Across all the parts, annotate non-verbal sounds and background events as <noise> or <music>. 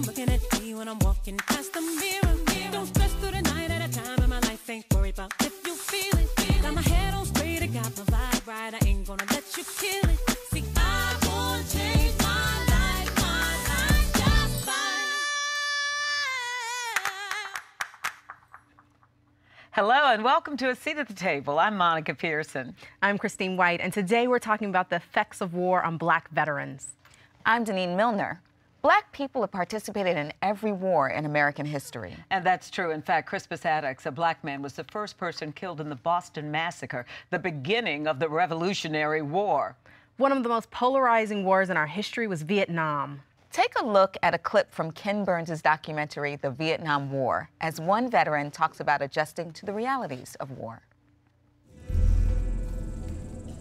them looking at me when I'm walking past the mirror. Don't stress through the night at a time in my life. Ain't worried about if you feel it. Got my head on straight, I got my vibe right. I ain't gonna let you kill it. See, I won't change my life, my life just Hello and welcome to A Seat at the Table. I'm Monica Pearson. I'm Christine White, and today we're talking about the effects of war on black veterans. I'm Denene Millner. Black people have participated in every war in American history. And that's true. In fact, Crispus Attucks, a black man, was the first person killed in the Boston Massacre, the beginning of the Revolutionary War. One of the most polarizing wars in our history was Vietnam. Take a look at a clip from Ken Burns' documentary, The Vietnam War, as one veteran talks about adjusting to the realities of war.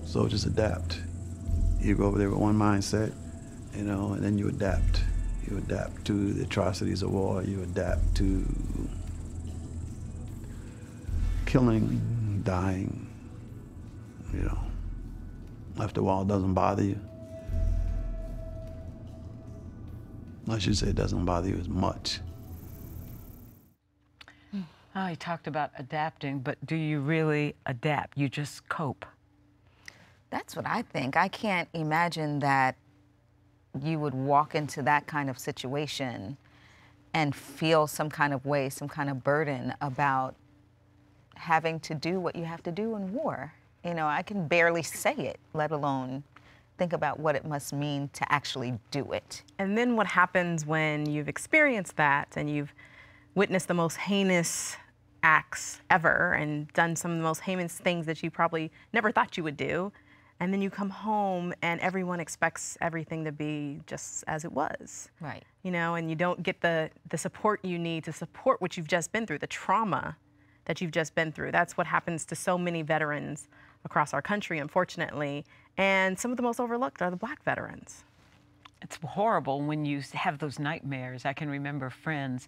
Soldiers adapt. You go over there with one mindset, you know, and then you adapt. You adapt to the atrocities of war. You adapt to killing, dying, you know. After a while, it doesn't bother you. I should say it doesn't bother you as much. Hmm. Oh, he talked about adapting, but do you really adapt? You just cope. That's what I think. I can't imagine that you would walk into that kind of situation and feel some kind of way, some kind of burden about having to do what you have to do in war. You know, I can barely say it, let alone think about what it must mean to actually do it. And then what happens when you've experienced that and you've witnessed the most heinous acts ever and done some of the most heinous things that you probably never thought you would do. And then you come home and everyone expects everything to be just as it was. Right. You know, and you don't get the, the support you need to support what you've just been through, the trauma that you've just been through. That's what happens to so many veterans across our country, unfortunately. And some of the most overlooked are the black veterans. It's horrible when you have those nightmares. I can remember friends,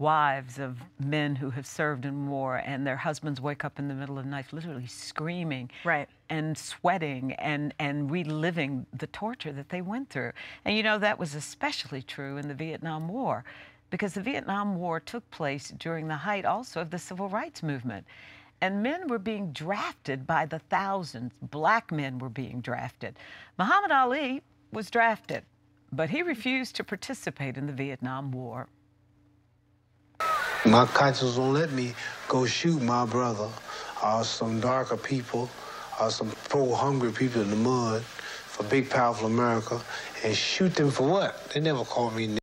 wives of men who have served in war, and their husbands wake up in the middle of the night literally screaming right. and sweating and, and reliving the torture that they went through. And you know, that was especially true in the Vietnam War because the Vietnam War took place during the height also of the civil rights movement. And men were being drafted by the thousands. Black men were being drafted. Muhammad Ali was drafted, but he refused to participate in the Vietnam War. My conscience won't let me go shoot my brother or some darker people or some poor, hungry people in the mud for big, powerful America and shoot them for what? They never called me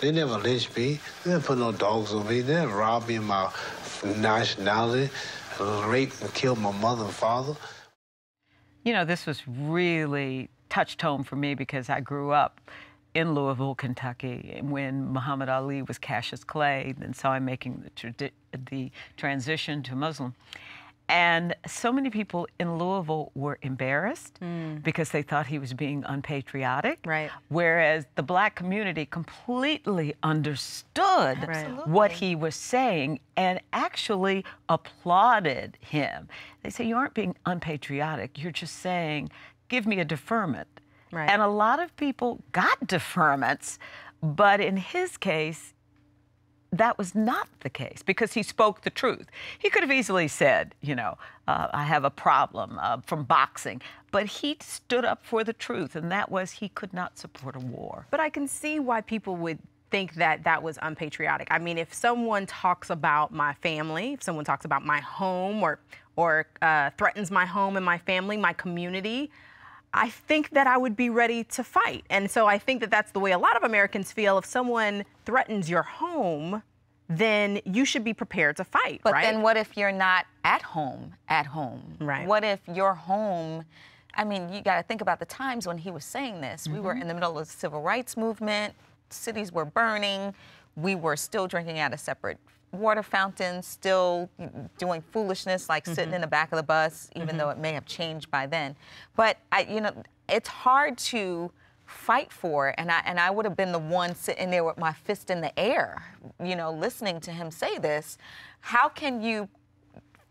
They never lynched me. They never put no dogs on me. They never robbed me of my nationality raped and killed my mother and father. You know, this was really touched home for me because I grew up in Louisville, Kentucky, when Muhammad Ali was Cassius Clay, and saw him making the, the transition to Muslim. And so many people in Louisville were embarrassed mm. because they thought he was being unpatriotic. Right. Whereas the black community completely understood right. what he was saying and actually applauded him. They say, You aren't being unpatriotic, you're just saying, Give me a deferment. Right. And a lot of people got <laughs> deferments, but in his case, that was not the case because he spoke the truth. He could have easily said, you know, uh, I have a problem uh, from boxing, but he stood up for the truth, and that was he could not support a war. But I can see why people would think that that was unpatriotic. I mean, if someone talks about my family, if someone talks about my home or or uh, threatens my home and my family, my community, I think that I would be ready to fight. And so I think that that's the way a lot of Americans feel. If someone threatens your home, then you should be prepared to fight, but right? then what if you're not at home, at home? Right. What if your home, I mean, you got to think about the times when he was saying this. Mm-hmm. We were mm-hmm. in the middle of the civil rights movement, cities were burning, we were still drinking out of separate water fountains, still doing foolishness like mm-hmm. sitting in the back of the bus, even mm-hmm. though it may have changed by then. But I, you know, it's hard to fight for, and I and I would have been the one sitting there with my fist in the air, you know, listening to him say this. How can you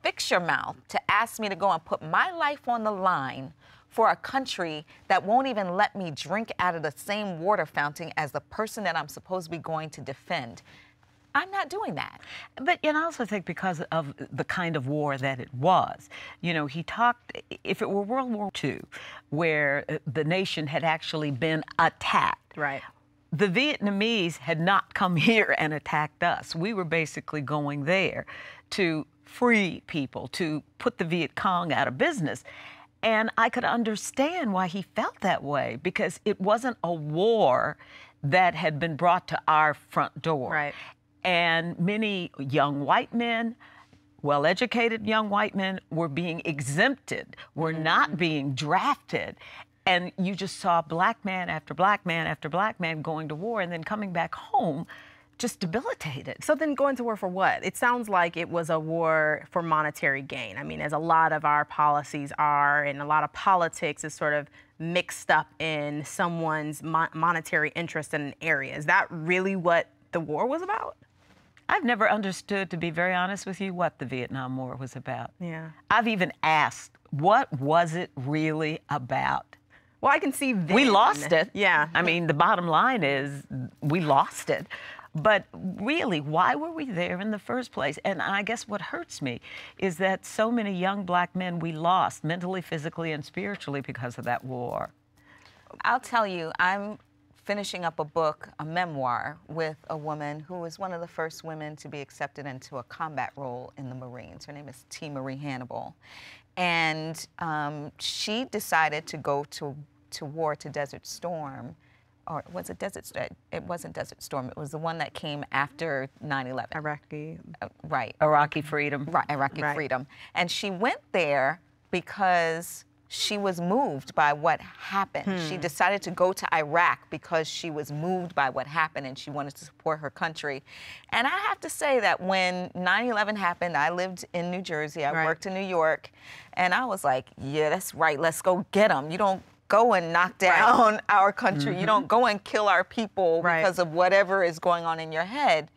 fix your mouth to ask me to go and put my life on the line for a country that won't even let me drink out of the same water fountain as the person that I'm supposed to be going to defend. I'm not doing that. But and I also think because of the kind of war that it was, you know, he talked. If it were World War II, where uh, the nation had actually been attacked, Right. the Vietnamese had not come <laughs> here and attacked us. We were basically going there to free people, to put the Viet Cong out of business. And I could understand why he felt that way because it wasn't a war that had been brought to our front door. Right. And many young white men, well educated young white men, were being exempted, were mm-hmm. not being drafted. And you just saw black man after black man after black man going to war and then coming back home just debilitated. So then going to war for what? It sounds like it was a war for monetary gain. I mean, as a lot of our policies are, and a lot of politics is sort of mixed up in someone's mon- monetary interest in an area. Is that really what the war was about? I've never understood, to be very honest with you, what the Vietnam War was about. Yeah. I've even asked, what was it really about? Well, I can see then. We lost it. Yeah. I mean, the bottom line is we lost it. But really, why were we there in the first place? And I guess what hurts me is that so many young black men we lost mentally, physically, and spiritually because of that war. I'll tell you, I'm finishing up a book, a memoir, with a woman who was one of the first women to be accepted into a combat role in the Marines. Her name is T. Marie Hannibal. And um, she decided to go to, to war to Desert Storm. Or was it Desert Storm? It wasn't Desert Storm. It was the one that came after 9 11. Iraqi. Right. Iraqi freedom. Right, Iraqi Right. freedom. And she went there because she was moved by what happened. She hmm. decided to go to Iraq because she was moved by what happened and she wanted to support her country. And I have to say that when 9 11 happened, I lived in New Jersey, I Right. worked in New York, and I was like, yeah, that's right, let's go get them. You don't go and knock down <laughs> our country, you mm-hmm. don't go and kill our people Right. because of whatever is going on in your head.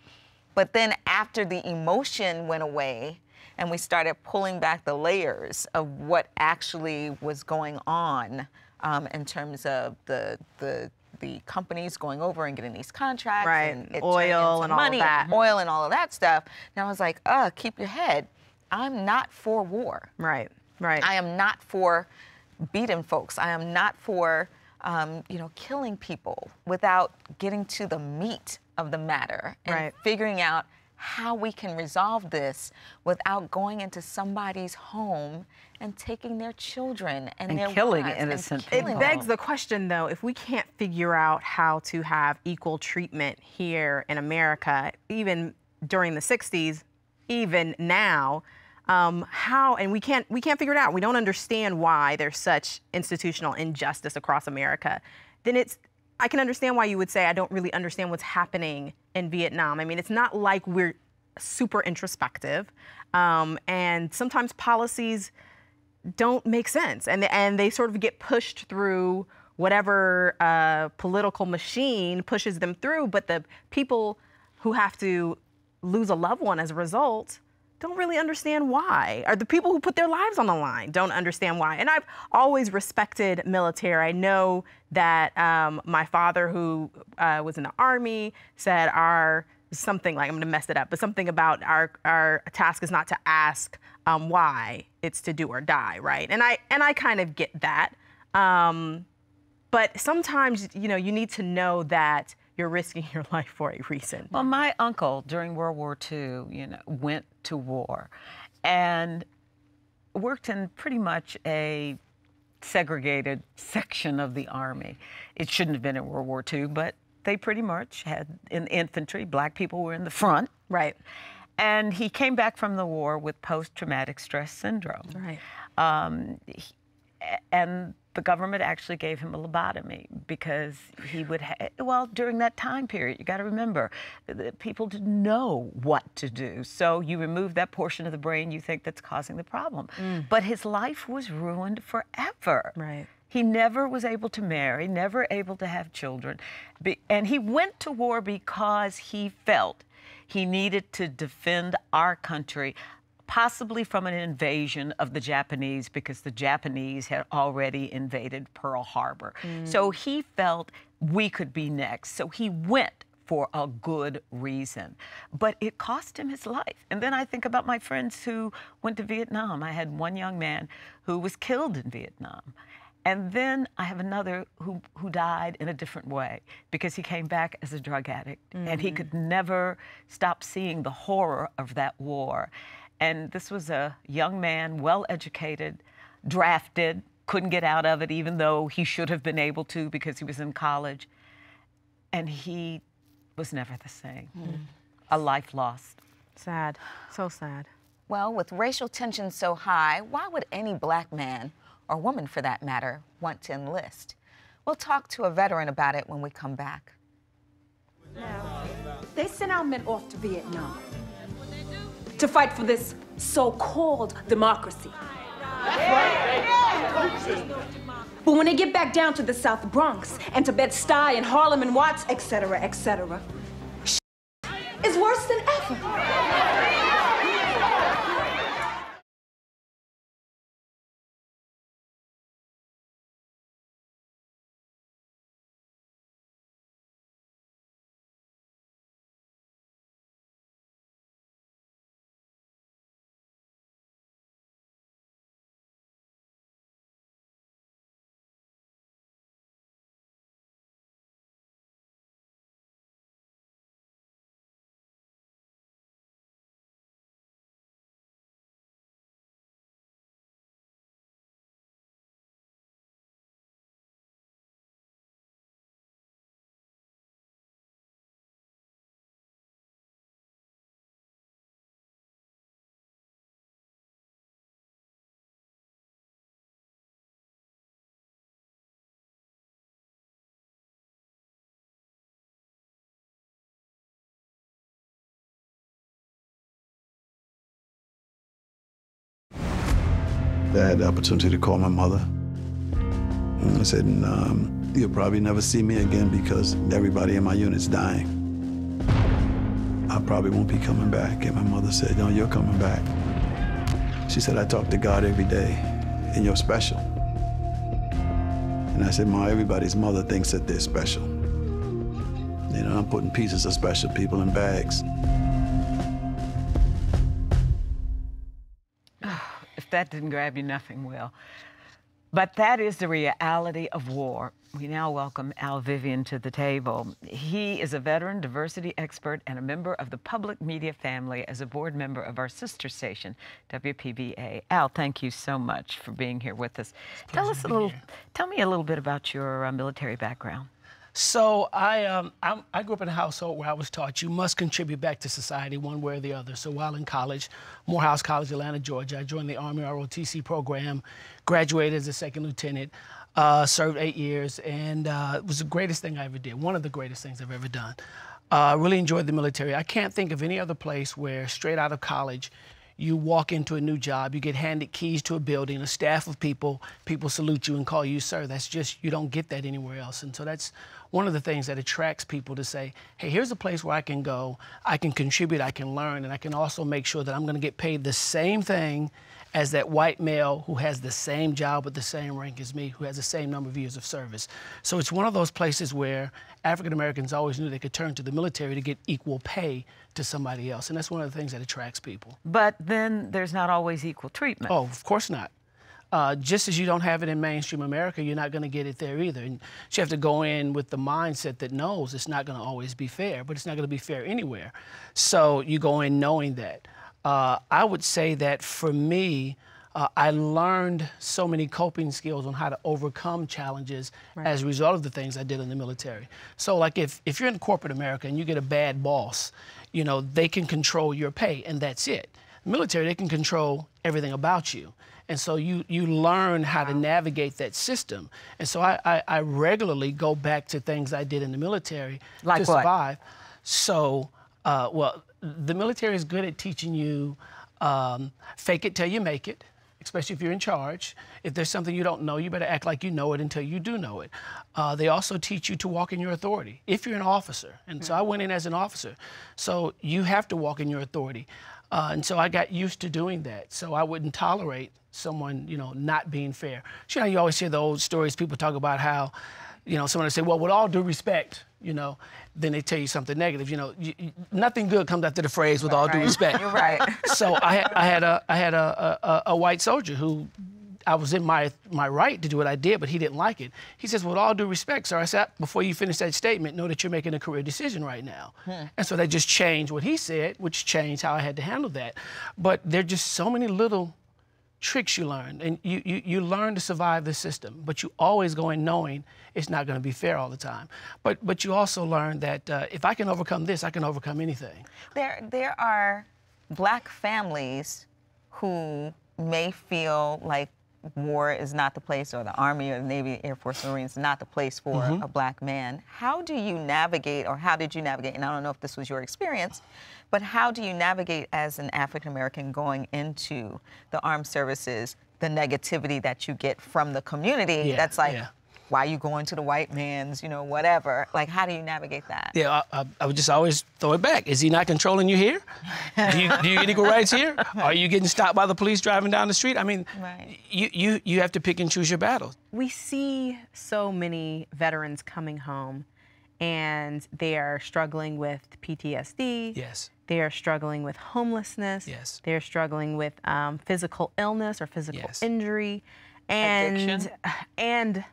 But then after the emotion went away and we started pulling back the layers of what actually was going on um, in terms of the, the, the companies going over and getting these contracts Right, and oil and all of that. oil and all of that stuff. And I was like, uh, keep your head. I'm not for war. Right. Right. I am not for beating folks. I am not for, um, you know, killing people without getting to the meat of the matter and Right. figuring out how we can resolve this without going into somebody's home and taking their children and, And their killing wives and innocent people. It begs the question, though, if we can't figure out how to have equal treatment here in America, even during the '60s, even now, um, how? And we can't we can't figure it out. We don't understand why there's such institutional injustice across America. Then it's I can understand why you would say I don't really understand what's happening in Vietnam. I mean, it's not like we're super introspective, um, and sometimes policies don't make sense and and they sort of get pushed through whatever uh, political machine pushes them through but the people who have to lose a loved one as a result don't really understand why. Or the people who put their lives on the line don't understand why. And i've always respected military. I know that um, my father who uh, was in the army said our something like I'm to mess it up, but something about our our task is not to ask um, why, it's to do or die, right? And I and I kind of get that, um, but sometimes you know you need to know that you're risking your <laughs> life for a reason. Well, my uncle during World War II, you know, went to war and worked in pretty much a segregated section of the army. It shouldn't have been in World War II, but they pretty much had in infantry, black people were in the front. Right. And he came back from the war with post traumatic stress syndrome. Right. Um, he- and the government actually gave him a lobotomy because he would ha- well during that time period you got to remember that people didn't know what to do so you remove that portion of the brain you think that's causing the problem mm. but his life was ruined forever Right. he never was able to marry, never able to have children. Be- and he went to war because he felt he needed to defend our country, possibly from an invasion of the Japanese because the Japanese had already invaded Pearl Harbor. Mm. So he felt we could be next. So he went for a good reason. But it cost him his life. And then I think about my friends who went to Vietnam. I had one young man who was killed in Vietnam. And then I have another who, who died in a different way because he came back as a drug addict and he mm-hmm. could never stop seeing the horror of that war. And this was a young man, well educated, drafted, couldn't get out of it even though he should have been able to because he was in college. And he was never the same. A life lost. Sad. So sad. Well, with racial tensions so high, why would any black man, or woman for that matter, want to enlist? We'll talk to a veteran about it when we come back. Now, They sent our men off to Vietnam to fight for this so-called democracy. But when they get back down to the South Bronx and to Bed-Stuy and Harlem and Watts, etc., etc., is worse than ever. I had the opportunity to call my mother. And I said, um, you'll probably never see me again because everybody in my unit's dying. I probably won't be coming back. And my mother said, no, you're coming back. She said, I talk to God every day, and you're special. And I said, Ma, everybody's mother thinks that they're special. You know, I'm putting pieces of special people in bags. That didn't grab you, nothing will. But that is the reality of war. We now welcome Al Vivian to the table. He is a veteran, diversity expert, and a member of the public media family as a board member of our sister station, WPBA. Al, thank you so much for being here with us. Tell us a little, tell me a little bit about your uh, military background. So I, um, I grew up in a household where I was taught you must contribute back to society one way or the other. So while in college, Morehouse College, Atlanta, Georgia, I joined the Army ROTC program, graduated as a second lieutenant, uh, served eight years, and uh, it was the greatest thing I ever did. One of the greatest things I've ever done. Uh, really enjoyed the military. I can't think of any other place where straight out of college, you walk into a new job, you get handed keys to a building, a staff of people, people salute you and call you sir. That's just, you don't get that anywhere else. And so that's one of the things that attracts people to say, hey, here's a place where I can go, I can contribute, I can learn, and I can also make sure that I'm going to get paid the same thing as that white male who has the same job with the same rank as me, who has the same number of years of service. So it's one of those places where African Americans always knew they could turn to the military to get equal pay to somebody else. And that's one of the things that attracts people. But then there's not always equal treatment. Oh, of course not. Uh, just as you don't have it in mainstream America, you're not going to get it there either. And you have to go in with the mindset that knows it's not going to always be fair, but it's not going to be fair anywhere. So you go in knowing that. Uh, I would say that for me, uh, I learned so many coping skills on how to overcome challenges as a result of the things I did in the military. So, like if, if you're in corporate America and you get a bad boss, you know, they can control your pay and that's it. Military, they can control everything about you. And so you, you learn how to navigate that system. And so I, I, I regularly go back to things I did in the military Like to what? survive. So, uh, well, the military is good at teaching you um, fake it till you make it. especially if you're in charge. If there's something you don't know, you better act like you know it until you do know it. Uh, they also teach you to walk in your authority if you're an officer. And so I went in as an officer. So you have to walk in your authority. Uh, and so I got used to doing that. So I wouldn't tolerate someone, you know, not being fair. You know, you always hear the old stories. People talk about how, you know, someone will say, "Well, with all due respect," you know, then they tell you something negative. You know, you, you, nothing good comes after the phrase "with all due respect." <laughs> You're right. <laughs> so I, had- I had a I had a, a, a white soldier who I was in my my right to do what I did, but he didn't like it. He says, "With all due respect, sir," I said, "Before you finish that statement, know that you're making a career decision right now." Hmm. And so that just changed what he said, which changed how I had to handle that. But there are just so many little tricks you learn, and you, you, you learn to survive the system, but you always go in knowing it's not going to be fair all the time. But, but you also learn that uh, if I can overcome this, I can overcome anything. There, there are black families who may feel like war is not the place, or the Army, or the Navy, Air Force, Marines, not the place for mm-hmm. a black man. How do you navigate, or how did you navigate? And I don't know if this was your experience, but how do you navigate as an African American going into the armed services the negativity that you get from the community? Yeah, that's like. yeah. Why are you going to the white man's, you know, whatever? Like, how do you navigate that? Yeah, I, I, I would just always throw it back. Is he not controlling you here? Do you, do you get equal rights here? Are you getting stopped by the police driving down the street? I mean, Right. you, you, you have to pick and choose your battles. we see so many veterans coming home and they are struggling with PTSD. Yes. They are struggling with homelessness. Yes. They're struggling with um, physical illness or physical Yes. injury. And, Addiction. and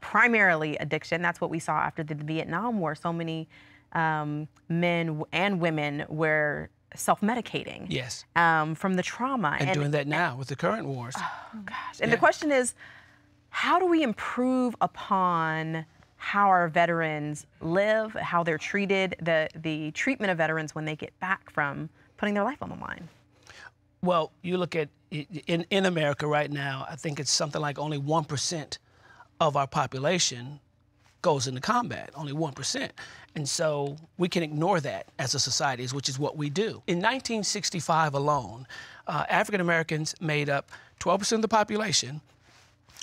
primarily addiction. That's what we saw after the Vietnam War. So many um, men and women were self-medicating Yes. um, from the trauma. And, doing that now with the current wars. Oh Gosh and Yeah. the question is, how do we improve upon how our veterans live, how they're treated, the the treatment of veterans when they get back from putting their life on the line? Well, you look at in in America right now. I think it's something like only one percent of our population goes into combat. Only one percent, and so we can ignore that as a society, which is what we do. In 1965 alone, uh, African Americans made up 12 percent of the population.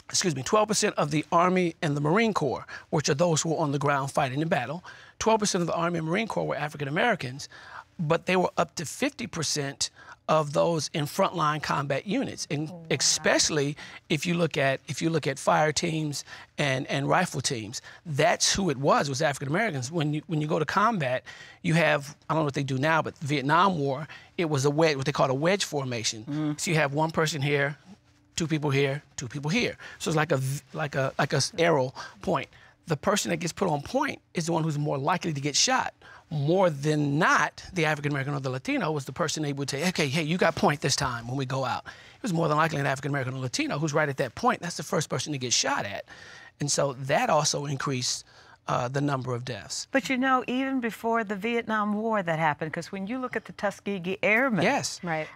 Excuse me, 12% of the Army and the Marine Corps, which are those who are on the ground fighting in battle. 12% of the Army and Marine Corps were African Americans, but they were up to 50% of those in frontline combat units, and oh, especially if you look at if you look at fire teams and, and rifle teams, that's who it was was African Americans. When you when you go to combat, you have I don't know what they do now, but the Vietnam War it was a wedge, what they call a wedge formation. Mm-hmm. So you have one person here, two people here, two people here. So it's like a like a like a arrow point. The person that gets put on point is the one who's more likely to get shot. More than not, the African American or the Latino was the person they would say, okay, hey, you got point this time when we go out. It was more than likely an African American or Latino who's right at that point. That's the first person to get shot at. And so that also increased uh, the number of deaths. But you know, even before the Vietnam War that happened, because when you look at the Tuskegee Airmen, Yes. Right.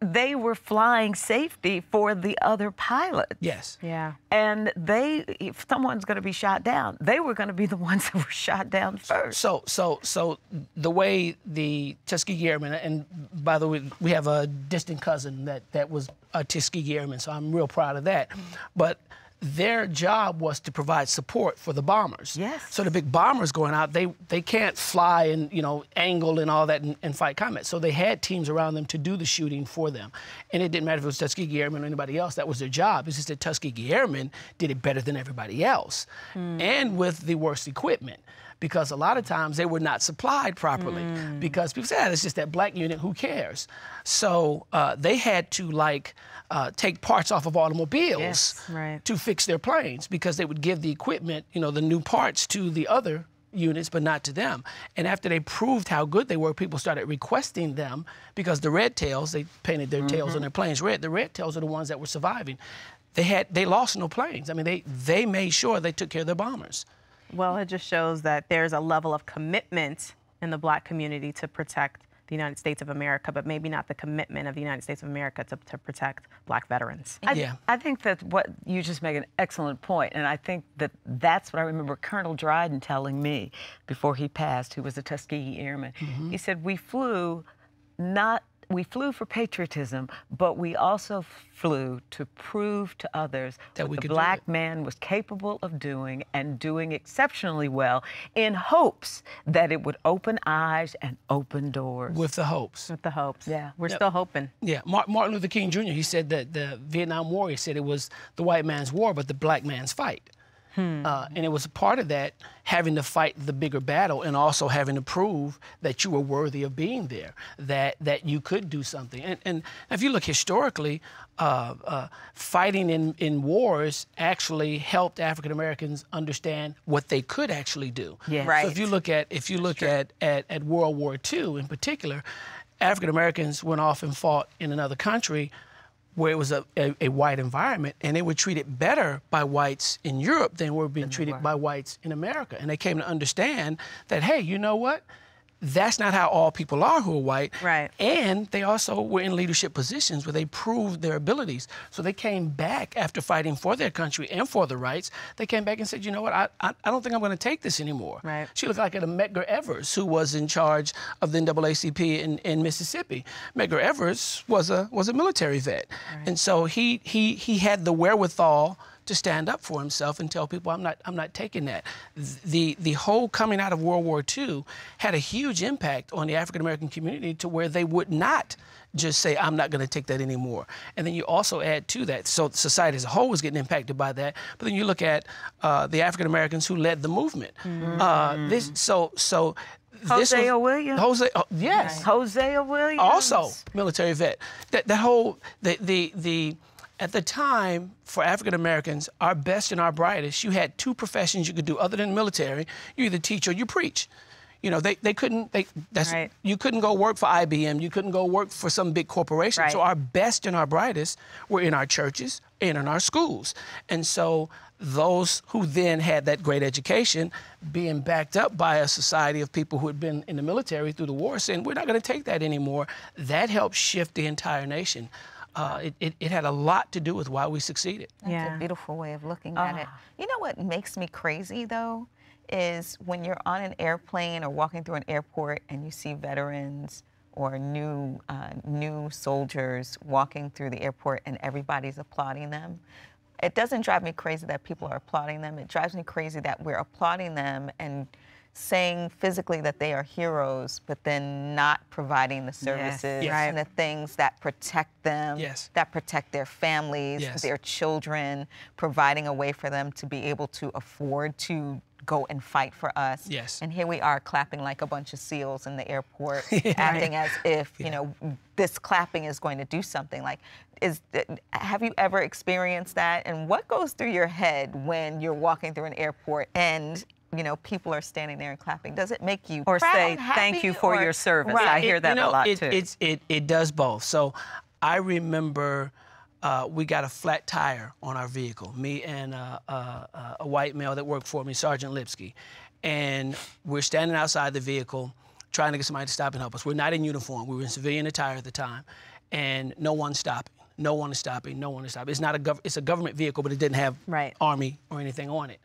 They were flying safety for the other pilots. Yes. Yeah. And they, if someone's going to be shot down, they were going to be the <laughs> ones that were shot down first. So, so, so the way the Tuskegee Airmen, and by the way, we have a distant cousin that that was a Tuskegee Airman, so I'm real proud of that. But their job was to provide support for the bombers. Yes. So the big bombers going out, they they can't fly and you know angle and all that and, and fight combat. So they had teams around them to do the shooting for them, and it didn't matter if it was Tuskegee Airmen or anybody else. That was their job. It's just that Tuskegee Airmen did it better than everybody else, hmm. and with the worst equipment because a lot of times they were not supplied properly because people say, ah, it's just that black unit, who cares? So uh, they had to like uh, take parts off of automobiles Yes, right. to fix their planes because they would give the equipment, you know, the new parts to the other units, but not to them. And after they proved how good they were, people started requesting them because the red tails, they painted their tails on their planes red. The red tails are the ones that were surviving. They had they lost no planes. I mean, they they made sure they took care of their bombers. Well, it just shows that there's a level of commitment in the black community to protect the United States of America, but maybe not the commitment of the United States of America to, to protect black veterans. I, Yeah. I think that what you just make an excellent point, and I think that that's what I remember Colonel Dryden telling me before he passed, who was a Tuskegee Airman. Mm-hmm. He said we flew not we flew for patriotism, but we also flew to prove to others That what we the black man was capable of doing and doing exceptionally well in hopes that it would open eyes and open doors. With the hopes. With the hopes. Yeah. We're Yep. still hoping. Yeah, Martin Luther King Jr. He said that the Vietnam War. He said it was the white man's war, but the black man's fight. Uh, and it was a part of that having to fight the bigger battle and also having to prove that you were worthy of being there, that that you could do something. And, and if you look historically, uh, uh, fighting in, in wars actually helped African Americans understand what they could actually do. Yes. So if you look at if you look at, at at World War II in particular, African Americans went off and fought in another country where it was a, a, a white environment and they were treated better by whites in Europe than were being treated by whites in America. And they came to understand that, hey, you know what? That's not how all people are who are white. Right. And they also were in leadership positions where they proved their abilities. So they came back after fighting for their country and for the rights. They came back and said, you know what, I, I, I don't think I'm going to take this anymore. Right. She looked like a Medgar Evers, who was in charge of the NAACP in, in Mississippi. Medgar Evers was a was a military vet, and so he he he had the wherewithal to stand up for himself and tell people, I'm not I'm not taking that. The the whole coming out of World War II had a huge impact on the African American community to where they would not just say, I'm not going to take that anymore. And then you also add to that, so society as a whole was getting impacted by that. But then you look at uh, the African Americans who led the movement. Uh, this, so, so this was- Williams? Hosea, oh, yes. Hosea Williams. Also, military vet. That, that whole, the, the, the, at the time, for African Americans, our best and our brightest, you had two professions you could do other than military. You either teach or you preach. You know, they, they couldn't, they, that's, Right. you couldn't go work for IBM. You couldn't go work for some big corporation. Right. So our best and our brightest were in our churches and in our schools. And so those who then had that great education being backed up by a society of people who had been in the military through the war saying, we're not going to take that anymore, that helped shift the entire nation. Uh, it, it, it had a lot to do with why we succeeded. That's Yeah. a beautiful way of looking at it. You know what makes me crazy though is when you're on an airplane or walking through an airport and you see veterans or new uh, new soldiers walking through the airport and everybody's applauding them. It doesn't drive me crazy that people are applauding them. It drives me crazy that we're applauding them and saying physically that they are heroes, but then not providing the services Yes. and the things that protect them, Yes. that protect their families, Yes. their children, providing a way for them to be able to afford to go and fight for us. Yes. And here we are clapping like a bunch of seals in the airport, <laughs> acting as if, you know, this clapping is going to do something. Like, is have you ever experienced that? And what goes through your head when you're walking through an airport and you know, people are standing there and clapping. Does it make you Or say, "Thank you for or- your service." Right. I hear It- that you know, a lot it, too. It's, it, it does both. So I remember uh, we got a flat tire on our vehicle, me and uh, uh, uh, a white male that worked for me, Sergeant Lipsky. And we're standing outside the vehicle trying to get somebody to stop and help us. We're not in uniform. We were in civilian attire at the time. And no one's stopping. No one is stopping. No one is stopping. It's not a gov- it's a government vehicle, but it didn't have Right. army or anything on it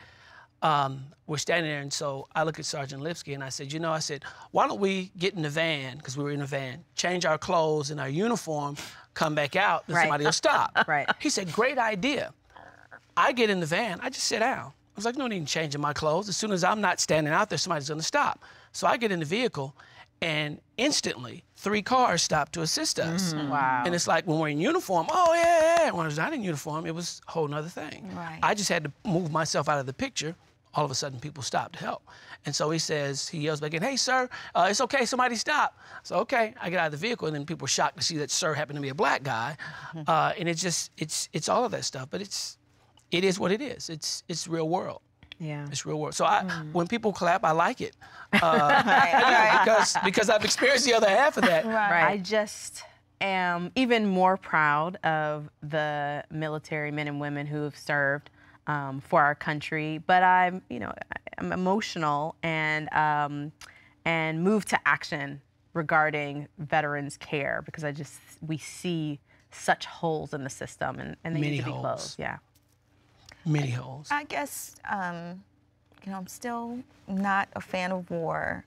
um, we're standing there, and so I look at Sergeant Lipsky and I said, you know, I said, why don't we get in the van, because we were in the van, change our clothes and our uniform, come back out, then Right. somebody will stop. <laughs> Right. He said, great idea. I get in the van, I just sit down. I was like, no need in changing my clothes. As soon as I'm not standing out there, somebody's gonna stop. So I get in the vehicle, and instantly, three cars stop to assist us. Wow. And it's like when we're in uniform, oh yeah, yeah. When I was not in uniform, it was a whole nother thing. Right. I just had to move myself out of the picture. All of a sudden, people stopped to help. And so he says, he yells back in, hey, sir, uh, it's okay, somebody stop. So, okay, I get out of the vehicle, and then people are shocked to see that sir happened to be a black guy. Uh, and it's just, it's, it's all of that stuff. But it's, it is what it is. It's, it's real world. Yeah. It's real world. So I, when people clap, I like it. <laughs> Right, right. because, because I've experienced the other half of that. Right. I just am even more proud of the military men and women who have served um, for our country. But I'm, you know, I'm emotional and um, and moved to action regarding veterans care because I just we see such holes in the system and, and they Many need to be holes. closed. Yeah. Many holes. I guess, um, you know, I'm still not a fan of war,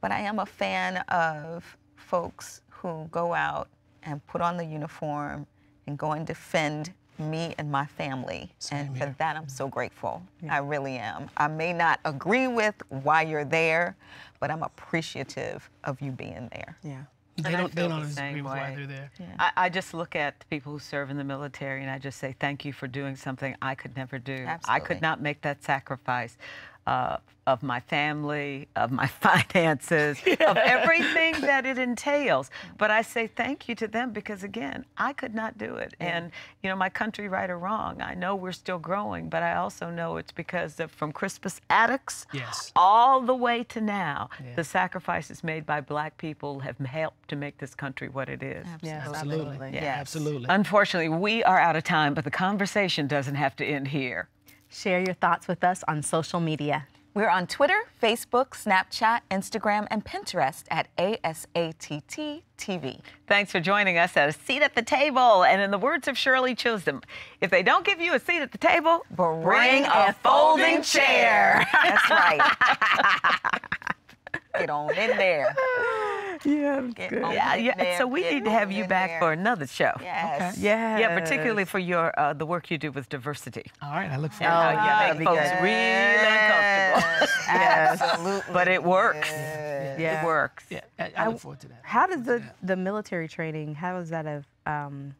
but I am a fan of folks who go out and put on the uniform and go and defend me and my family. and for that, I'm so grateful. I really am. I may not agree with why you're there, but I'm appreciative of you being there. Yeah. They And don't, they feel don't the agree same with why way. they're there. I, I just look at the people who serve in the military and I just say thank you for doing something I could never do. Absolutely. I could not make that sacrifice uh, of my family, of my <laughs> finances, of everything that it entails. But I say thank you to them because again, I could not do it. And you know, my country, right or wrong, I know we're still growing, but I also know it's because of from Crispus Attucks Yes. all the way to now, Yeah. the sacrifices made by black people have helped to make this country what it is. Yes, Absolutely. Yes. Absolutely. Unfortunately, we are out of time, but the conversation doesn't have to end here. Share your thoughts with us on social media. We're on Twitter, Facebook, Snapchat, Instagram, and Pinterest at ASATT TV. Thanks for joining us at a seat at the table. And in the words of Shirley Chisholm, if they don't give you a seat at the table, Bring a folding chair. That's right. <laughs> Get on in there. <laughs> Yeah, good. yeah, yeah. there, so we need to have you back there. for another show. Yes. Yeah. Yeah, particularly for your uh, the work you do with diversity. All right. I look forward And to how it. you that'd make be folks good. really uncomfortable. <laughs> Yes, absolutely. But it works. Yeah. It works. Yeah, I, I look forward to that. How does the, the military training, how does that have um,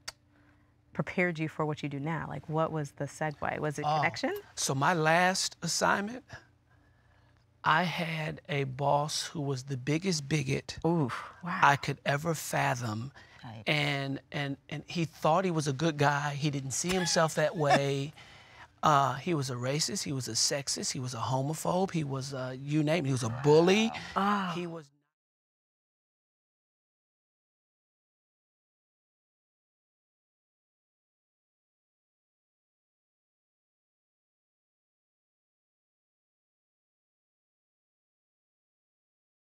prepared you for what you do now? Like, what was the segue? Was it Oh, connection? So my last assignment, I had a boss who was the biggest bigot I could ever fathom. And, and, and he thought he was a good guy. He didn't see himself that <laughs> way. Uh, he was a racist. He was a sexist. He was a homophobe. He was, uh, you name it. He was a bully. He was.